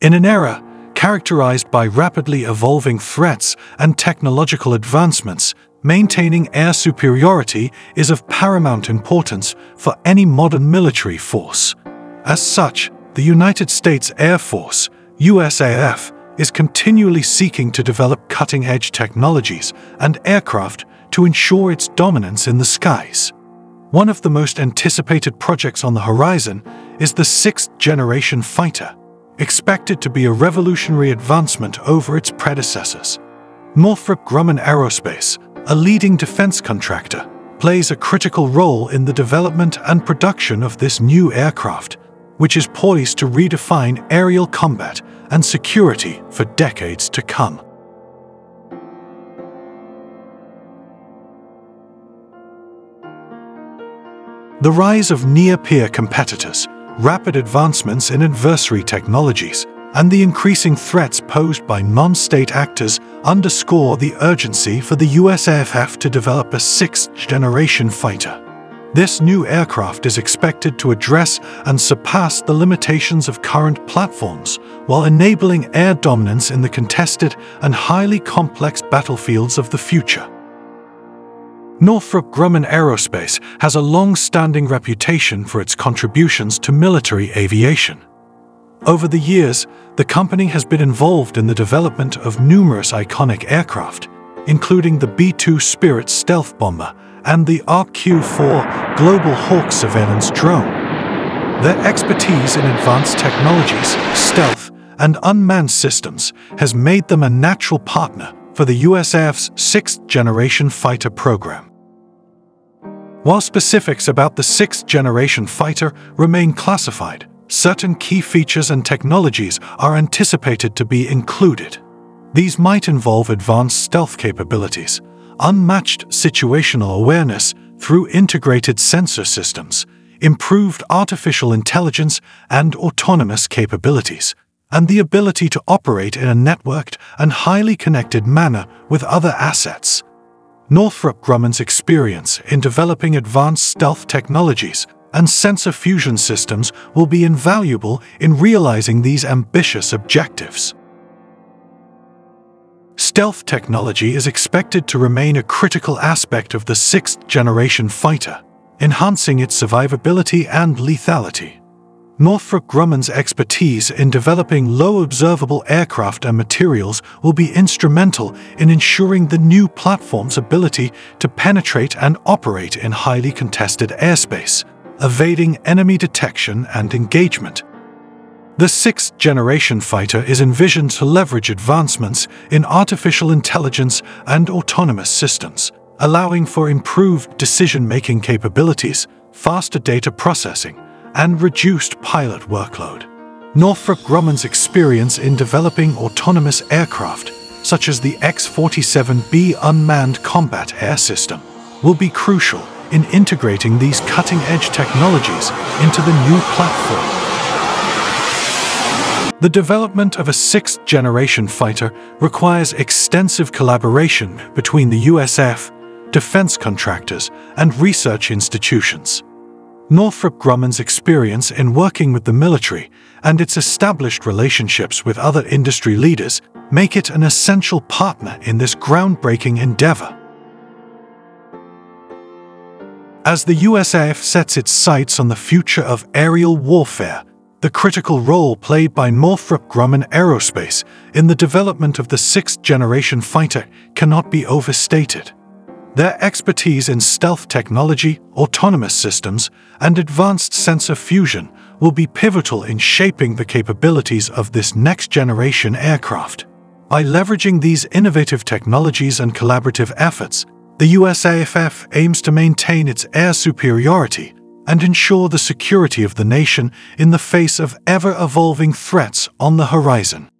In an era characterized by rapidly evolving threats and technological advancements, maintaining air superiority is of paramount importance for any modern military force. As such, the United States Air Force, USAF, is continually seeking to develop cutting-edge technologies and aircraft to ensure its dominance in the skies. One of the most anticipated projects on the horizon is the sixth-generation fighter, expected to be a revolutionary advancement over its predecessors. Northrop Grumman Aerospace, a leading defense contractor, plays a critical role in the development and production of this new aircraft, which is poised to redefine aerial combat and security for decades to come. The rise of near-peer competitors rapid advancements in adversary technologies, and the increasing threats posed by non-state actors underscore the urgency for the USAF to develop a sixth-generation fighter. This new aircraft is expected to address and surpass the limitations of current platforms while enabling air dominance in the contested and highly complex battlefields of the future. Northrop Grumman Aerospace has a long-standing reputation for its contributions to military aviation. Over the years, the company has been involved in the development of numerous iconic aircraft, including the B-2 Spirit stealth bomber and the RQ-4 Global Hawk surveillance drone. Their expertise in advanced technologies, stealth, and unmanned systems has made them a natural partner for the USAF's sixth-generation fighter program. While specifics about the sixth-generation fighter remain classified, certain key features and technologies are anticipated to be included. These might involve advanced stealth capabilities, unmatched situational awareness through integrated sensor systems, improved artificial intelligence and autonomous capabilities, and the ability to operate in a networked and highly connected manner with other assets. Northrop Grumman's experience in developing advanced stealth technologies and sensor fusion systems will be invaluable in realizing these ambitious objectives. Stealth technology is expected to remain a critical aspect of the sixth-generation fighter, enhancing its survivability and lethality. Northrop Grumman's expertise in developing low-observable aircraft and materials will be instrumental in ensuring the new platform's ability to penetrate and operate in highly contested airspace, evading enemy detection and engagement. The sixth-generation fighter is envisioned to leverage advancements in artificial intelligence and autonomous systems, allowing for improved decision-making capabilities, faster data processing, and reduced pilot workload. Northrop Grumman's experience in developing autonomous aircraft, such as the X-47B unmanned combat air system, will be crucial in integrating these cutting-edge technologies into the new platform. The development of a sixth-generation fighter requires extensive collaboration between the USAF, defense contractors, and research institutions. Northrop Grumman's experience in working with the military and its established relationships with other industry leaders make it an essential partner in this groundbreaking endeavor. As the USAF sets its sights on the future of aerial warfare, the critical role played by Northrop Grumman Aerospace in the development of the sixth-generation fighter cannot be overstated. Their expertise in stealth technology, autonomous systems, and advanced sensor fusion will be pivotal in shaping the capabilities of this next-generation aircraft. By leveraging these innovative technologies and collaborative efforts, the USAF aims to maintain its air superiority and ensure the security of the nation in the face of ever-evolving threats on the horizon.